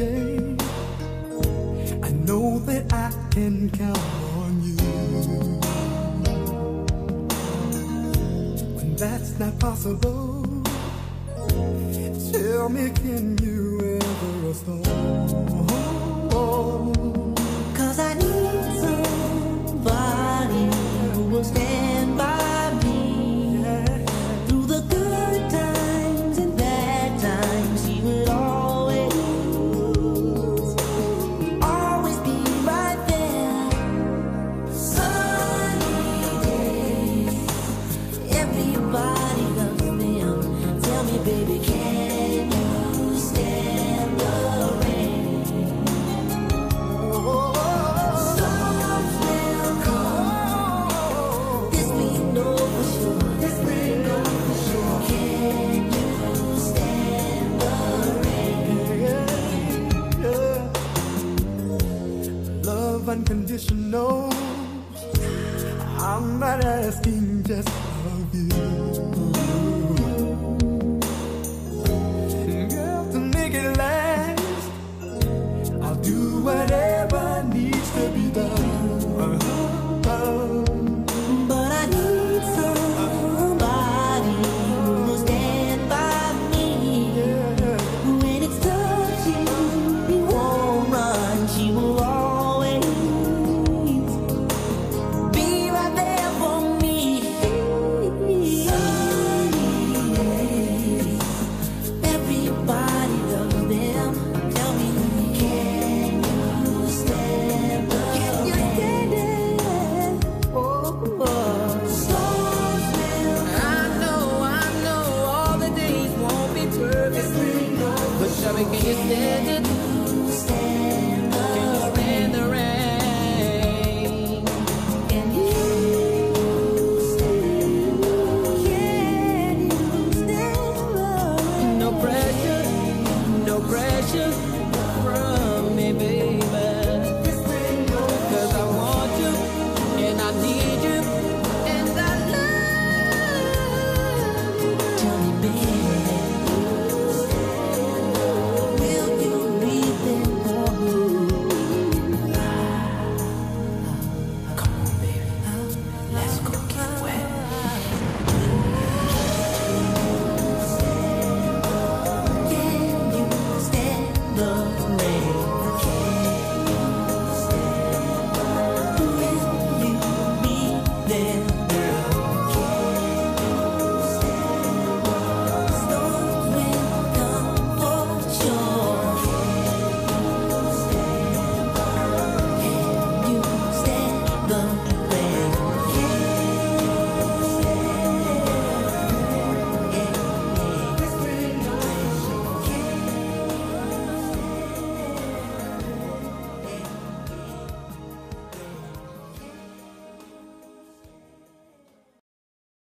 I know that I can count on you. When that's not possible, tell me, can you ever restore? unconditional. I'm not asking just of you. me, can you stand it? Can you stand the rain? Can you stand the rain? No pressure, no pressure from me, baby.